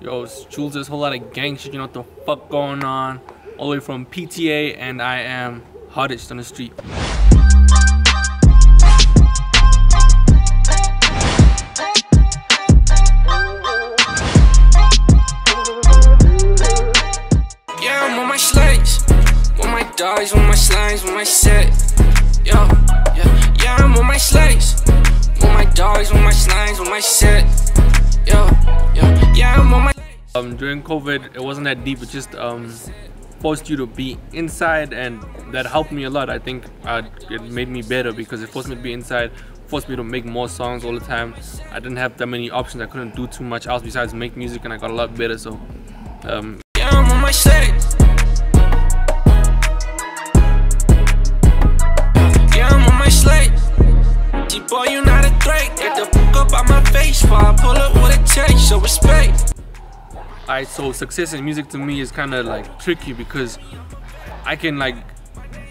Yo, it's Jules, there's a whole lot of gang shit, you know what the fuck going on. All the way from PTA, and I am hottest on the street. Yeah, I'm on my slides. With my dogs, with my slimes, with my set. Yo, yeah, yeah, I'm on my slides. With my dogs, with my slimes, with my set. Yo, yeah, yeah, I'm on my. Um, during COVID, it wasn't that deep. It just um, forced you to be inside, and that helped me a lot. I think uh, it made me better because it forced me to be inside, forced me to make more songs all the time. I didn't have that many options. I couldn't do too much else besides make music, and I got a lot better. So, um, Yeah, I'm on my slides. Yeah, I'm on my slides. T-boy, you not a threat. Get the fuck up out my face while I pull up Alright, so success in music to me is kind of like tricky because I can like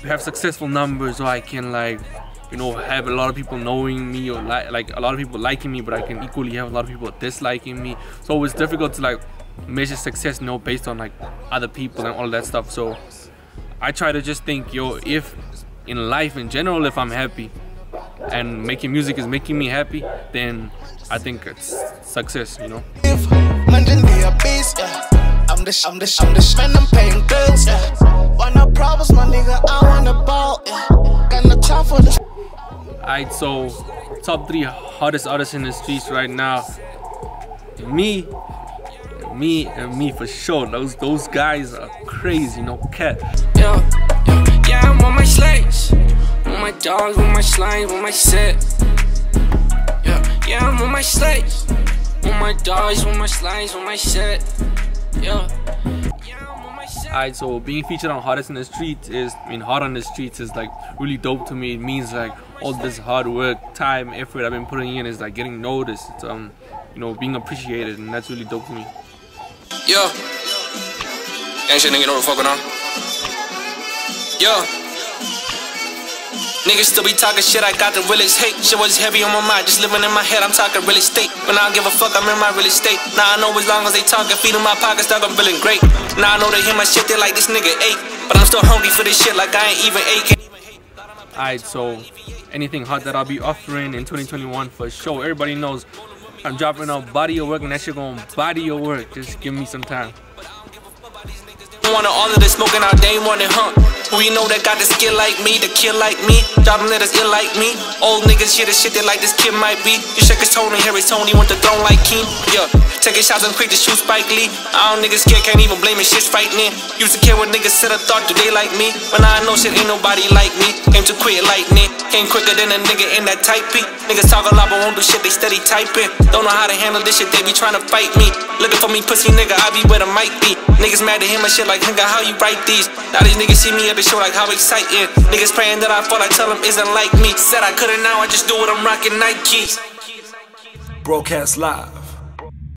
have successful numbers or I can like you know have a lot of people knowing me or like like a lot of people liking me but I can equally have a lot of people disliking me. So it's difficult to like measure success you know based on like other people and all that stuff. So I try to just think yo if in life in general if I'm happy and making music is making me happy then I think it's success you know London beast, yeah. I'm the, sh- I'm the, sh- I'm the, sh- man, I'm paying bills, yeah. Want no problems, my nigga, I want the ball, yeah. Got no time for this. Alright, so top three hottest artists in the streets right now. Me, me, and me for sure. Those those guys are crazy, no cat. Yeah, yeah, yeah, I'm on my slides. On my dogs, with my slimes, with my set. Yeah, yeah, I'm on my slides. On my dogs, with my slimes, with my set. Yeah, yeah, I'm my set. Alright, so being featured on Hottest in the Streets is, I mean, Hot on the Streets is like really dope to me. It means like all this hard work, time, effort I've been putting in is like getting noticed. It's, um, you know, being appreciated, and that's really dope to me. Yeah. Ain't shit, nigga, know what the fuck going on. Yeah. Niggas still be talking shit, I got the realest hate. Shit was heavy on my mind, just living in my head, I'm talking real estate. But I don't give a fuck, I'm in my real estate. Now I know as long as they talking, feeding my pockets, dog, I'm feeling great. Now I know they hear my shit, they like this nigga ate. But I'm still hungry for this shit, like I ain't even aching. Alright, so anything hot that I'll be offering in 2021 for sure. Everybody knows I'm dropping out body of work and that shit going body your work. Just give me some time. Wanna all of this smoking out day one and huh? Who you know that got the skill like me, the kill like me, dropping letters ill like me. Old niggas hear the shit that like this kid might be. You check his tone and hear his tone, he want the throne like King. Yeah, taking shots and quick to shoot Spike Lee. I don't niggas care, can't even blame it, shit's fighting in. Used to care what niggas said or thought, do they like me? Now I know shit ain't nobody like me. Came too quick lightning, came quicker than a nigga in that type beat. Niggas talk a lot but won't do shit, they steady typing. Don't know how to handle this shit, they be trying to fight me. Looking for me, pussy nigga, I be where the mic be. Niggas mad at him and shit like, nigga, how you write these? Now these niggas see me show like how exciting. Niggas praying that I fall, I tell them isn't like me. Said I couldn't, now I just do it, I'm rocking Nikes. Broadcast live